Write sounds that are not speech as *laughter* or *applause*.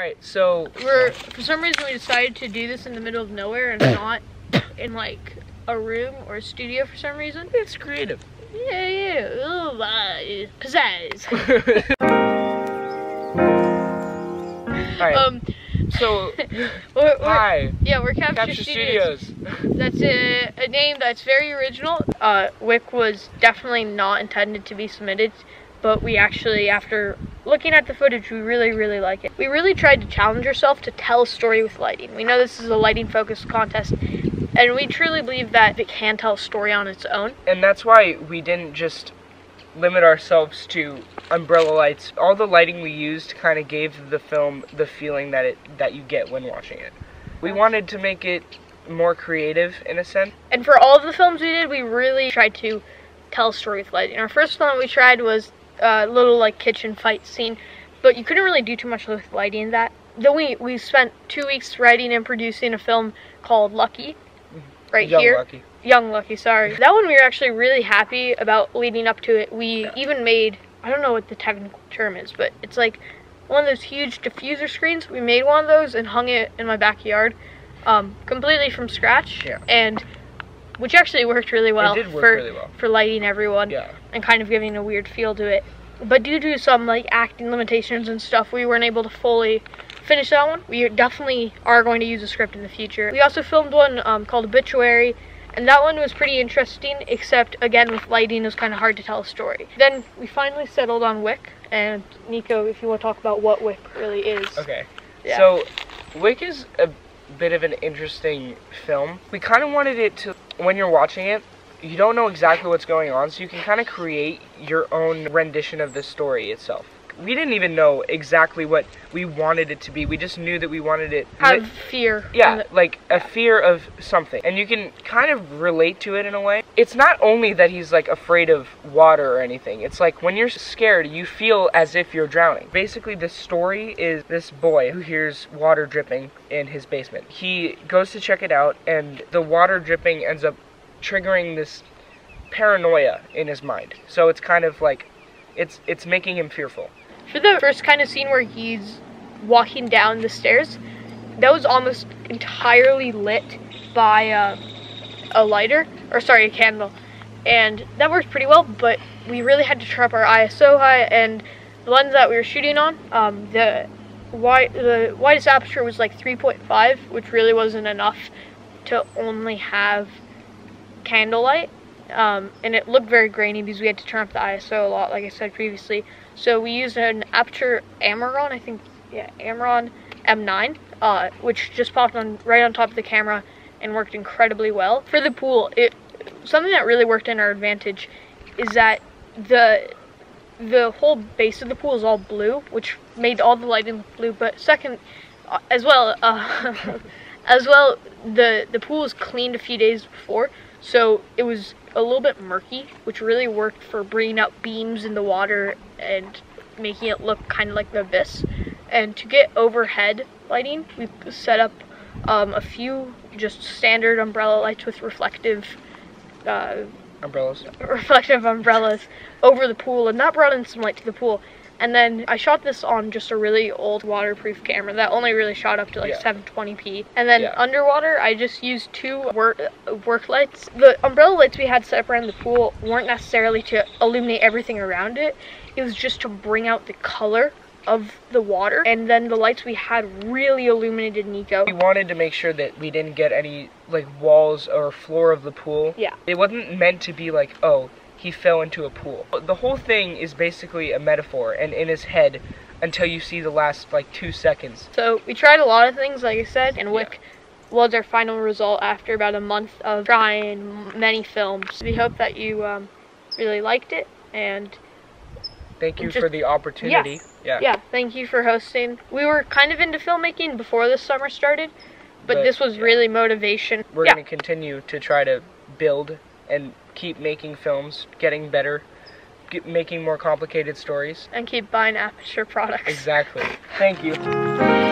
right, so We're for some reason we decided to do this in the middle of nowhere and not in like a room or a studio for some reason. it's creative. Yeah, yeah. Ooh, uh, pizzazz. *laughs* All right, um, so *laughs* we're, we're, hi, yeah, we're Capture, Capture Studios. Studios. That's a, a name that's very original. Uh, Wick was definitely not intended to be submitted, but we actually, after looking at the footage, we really, really like it. We really tried to challenge ourselves to tell a story with lighting. We know this is a lighting focused contest, and we truly believe that it can tell a story on its own. and that's why we didn't just limit ourselves to umbrella lights. All the lighting we used kind of gave the film the feeling that it that you get when watching it. We wanted to make it more creative in a sense. And for all of the films we did, we really tried to tell a story with lighting. Our first one we tried was a little like kitchen fight scene, but you couldn't really do too much with lighting in that. Then we, we spent two weeks writing and producing a film called Lucky, right Young here. Lucky. Young Lucky, sorry. That one we were actually really happy about leading up to it. We even made, I don't know what the technical term is, but it's like one of those huge diffuser screens. We made one of those and hung it in my backyard um, completely from scratch. Yeah. And which actually worked really well did work for, really well. for lighting everyone Yeah. and kind of giving a weird feel to it. But due to some like acting limitations and stuff, we weren't able to fully finish that one. We definitely are going to use a script in the future. We also filmed one um, called Obituary, and that one was pretty interesting, except again with lighting, it was kind of hard to tell a story. Then we finally settled on Wick, and Nico, if you want to talk about what Wick really is. Okay. Yeah. So, Wick is a bit of an interesting film. We kind of wanted it to, when you're watching it, you don't know exactly what's going on, so you can kind of create your own rendition of the story itself. We didn't even know exactly what we wanted it to be. We just knew that we wanted it. Have lit- fear. yeah, the- like a fear of something. And you can kind of relate to it in a way. It's not only that he's like afraid of water or anything. It's like when you're scared, you feel as if you're drowning. Basically, the story is this boy who hears water dripping in his basement. He goes to check it out, and the water dripping ends up triggering this paranoia in his mind. So it's kind of like it's it's making him fearful. For the first kind of scene where he's walking down the stairs, that was almost entirely lit by uh, a lighter, or sorry, a candle, and that worked pretty well. But we really had to turn our ISO high, and the lens that we were shooting on, um, the wide, the widest aperture was like 3.5, which really wasn't enough to only have candlelight. Um, and it looked very grainy because we had to turn up the ISO a lot, like I said previously. So we used an Aputure Amaran, I think, yeah, Amaran M9, uh, which just popped on right on top of the camera and worked incredibly well. For the pool, it something that really worked in our advantage is that the the whole base of the pool is all blue, which made all the lighting look blue. But second, uh, as well, uh, *laughs* as well, the the pool was cleaned a few days before, so it was a little bit murky, which really worked for bringing out beams in the water and making it look kind of like the abyss. And to get overhead lighting, we set up um, a few just standard umbrella lights with reflective uh, Umbrellas. reflective umbrellas over the pool, and that brought in some light to the pool. And then I shot this on just a really old waterproof camera that only really shot up to like Yeah. 720p. And then Yeah. underwater, I just used two work work lights. The umbrella lights we had set up around the pool weren't necessarily to illuminate everything around it. It was just to bring out the color of the water. And then the lights we had really illuminated Nico. We wanted to make sure that we didn't get any like walls or floor of the pool. Yeah. It wasn't meant to be like, oh, he fell into a pool. The whole thing is basically a metaphor and in his head until you see the last like two seconds. So we tried a lot of things, like I said, and Wick was our final result after about a month of trying many films. We hope that you um, really liked it, and Thank you Just- for the opportunity. Yeah. yeah, thank you for hosting. We were kind of into filmmaking before this summer started, but, But, this was yeah. really motivation. We're yeah, going to continue to try to build and keep making films, getting better, get, making more complicated stories. and keep buying Aputure products. Exactly. Thank you.